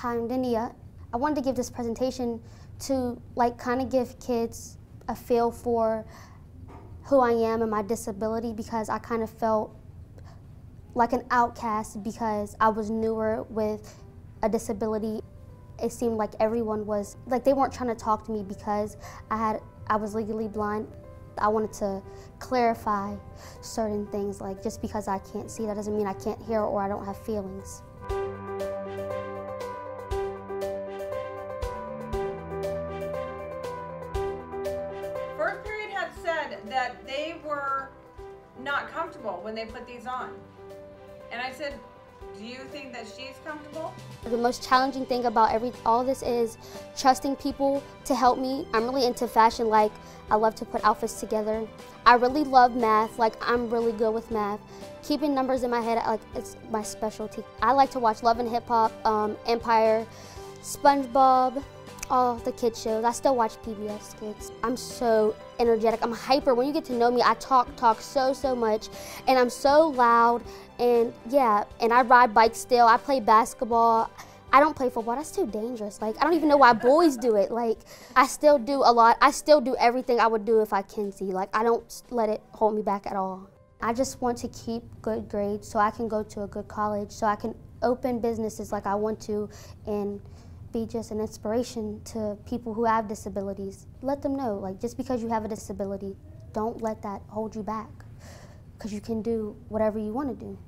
Hi, Dineigha. I wanted to give this presentation to like kind of give kids a feel for who I am and my disability because I kind of felt like an outcast because I was newer with a disability. It seemed like everyone was like they weren't trying to talk to me because I had I was legally blind. I wanted to clarify certain things like just because I can't see that doesn't mean I can't hear or I don't have feelings. That they were not comfortable when they put these on. And I said, do you think that she's comfortable? The most challenging thing about every all this is trusting people to help me. I'm really into fashion like I love to put outfits together. I really love math, like I'm really good with math. Keeping numbers in my head like it's my specialty. I like to watch Love and Hip Hop, um, Empire, SpongeBob, all the kids shows. I still watch PBS Kids. I'm so energetic. I'm hyper. When you get to know me, I talk, talk so, so much. And I'm so loud. And yeah, and I ride bikes still. I play basketball. I don't play football. That's too dangerous. Like, I don't even know why boys do it. Like, I still do a lot. I still do everything I would do if I can see. Like, I don't let it hold me back at all. I just want to keep good grades so I can go to a good college, so I can open businesses like I want to, and be just an inspiration to people who have disabilities. Let them know, like, just because you have a disability, don't let that hold you back, because you can do whatever you want to do.